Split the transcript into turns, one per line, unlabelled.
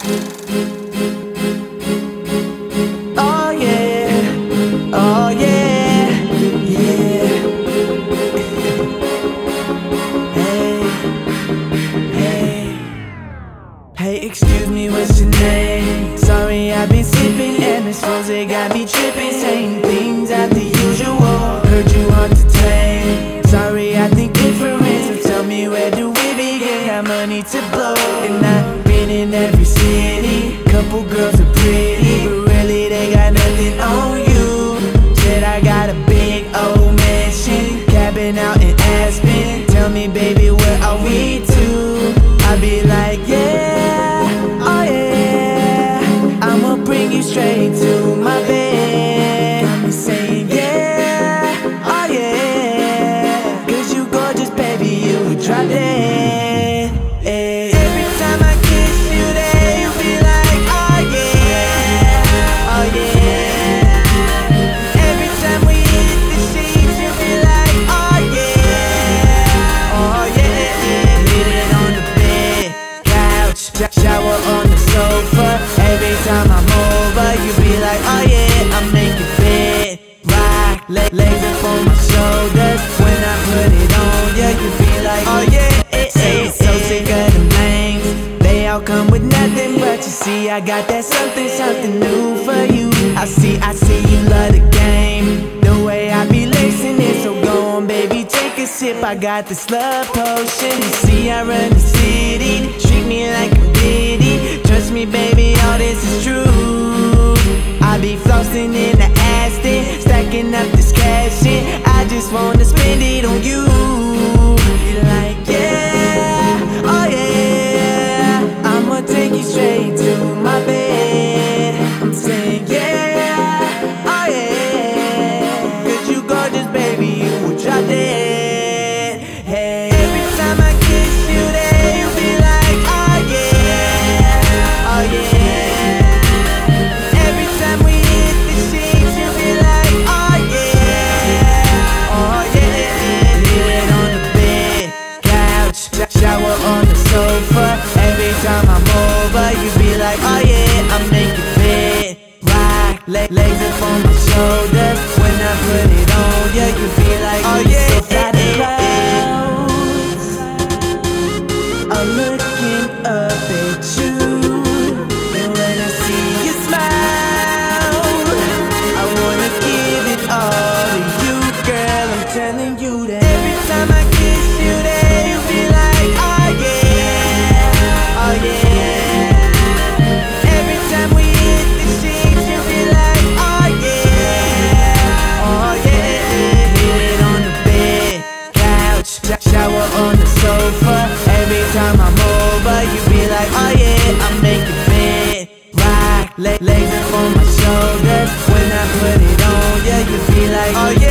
Oh, oh, hey, excuse me, what's your name? Sorry, I've been sleeping and this rose got me tripping. Saying things out the usual, heard you hard to tame Sorry, I think different, so tell me where do we begin? Got money to blow. And I've been in every I got that something, something new for you. I see, I see you love the game. The way I be lacing it, so go on baby, take a sip. I got this love potion, you see I run the city. Treat me like a ditty. trust me baby, all this is true. I be flossing in the Aston, stacking up this cash shit. I just wanna spend it on you. I'm over, you be like, oh yeah, I make making fit. Rock, lay, lays on my shoulders. When I put it on, yeah, you be like, oh yeah, so fat eh, looking up at you. And when I see you smile, I wanna give it all to you, girl. I'm telling you that. Shower on the sofa. Every time I'm over You be like, oh yeah, I make making fit Rock, lay, lay on my shoulders. When I put it on, yeah You be like, oh yeah